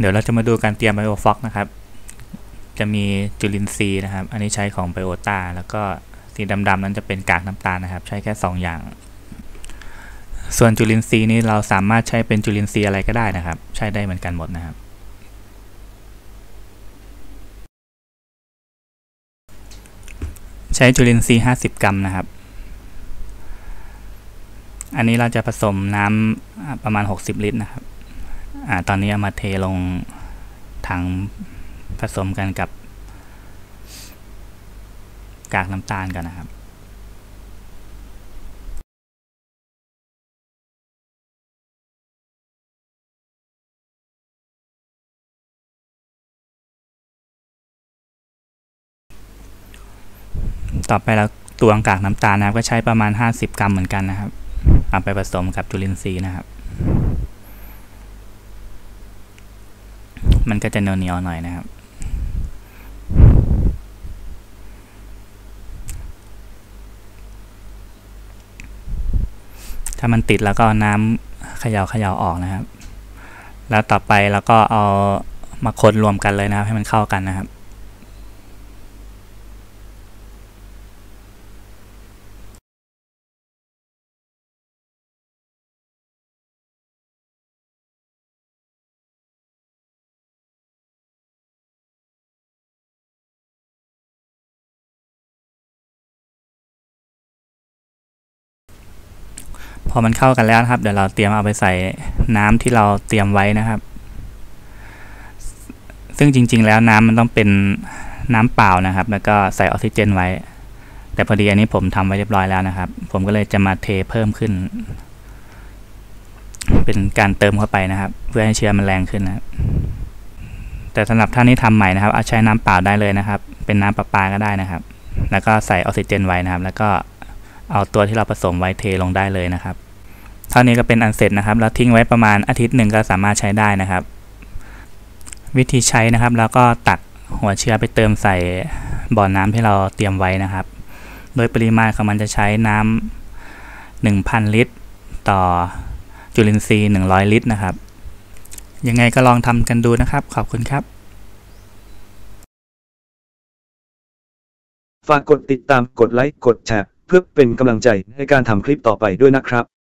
เดี๋ยวเราจะมาดูการเตรียมไบโอฟ็อกนะครับ จะมีจุลินทรีย์นะครับ อันนี้ใช้ของไบโอตาแล้วก็สีดำๆนั้นจะเป็นกากน้ำตาลนะครับ ใช้แค่ 2 อย่าง ส่วนจุลินทรีย์นี้เราสามารถใช้เป็นจุลินทรีย์อะไรก็ได้นะครับ ใช้ได้เหมือนกันหมดนะครับ ใช้จุลินทรีย์50 กรัมนะครับ อันนี้เราจะผสมน้ำประมาณ 60 ลิตรนะครับ อ่าตอนนี้เอามาเทลงถังผสมกันกับ กากน้ำตาลกันนะครับต่อไปเราตวงกากน้ำตาลนะครับ ก็ใช้ประมาณ 50 กรัมเหมือนกันนะครับ เอาไปผสมกับจุลินทรีย์นะครับ มันก็จะเหนียวๆหน่อยนะครับ ถ้ามันติดแล้วก็น้ำเขย่าเขย่าออกนะครับ แล้วต่อไปแล้วก็เอามาคนรวมกันเลยนะครับ ให้มันเข้ากันนะครับ พอมันเข้ากันแล้วนะครับเดี๋ยวเราเตรียมเอาไปใส่น้ำที่เราเตรียมไว้นะครับ ซึ่งจริง ๆ แล้วน้ำมันต้องเป็นน้ำเปล่านะครับ แล้วก็ใส่ออกซิเจนไว้ แต่พอดีอันนี้ผมทำไว้เรียบร้อยแล้วนะครับ ผมก็เลยจะมาเทเพิ่มขึ้น เป็นการเติมเข้าไปนะครับ เพื่อให้เชื้อมันแรงขึ้นนะครับแต่สำหรับท่านที่ทำใหม่นะครับ เอาใช้น้ำเปล่าได้เลยนะครับ เป็นน้ำประปาก็ได้นะครับ แล้วก็ใส่ออกซิเจนไว้นะครับ แล้วก็ เอาตัวที่เราผสมไว้เทลงได้เลยนะครับ เท่านี้ก็เป็นอันเสร็จนะครับแล้วทิ้งไว้ประมาณอาทิตย์หนึ่งก็สามารถใช้ได้นะครับ วิธีใช้นะครับแล้วก็ตักหัวเชื้อไปเติมใส่บ่อน้ำที่เราเตรียมไว้นะครับ โดยปริมาณของมันจะใช้น้ำ1,000 ลิตร ต่อจุลินทรีย์ 100 ลิตรนะครับ ยังไงก็ลองทำกันดูนะครับ ขอบคุณครับ ฝากกดติดตามกดไลค์ กดแชร์ เพื่อเป็นกำลังใจในการทำคลิปต่อไปด้วยนะครับ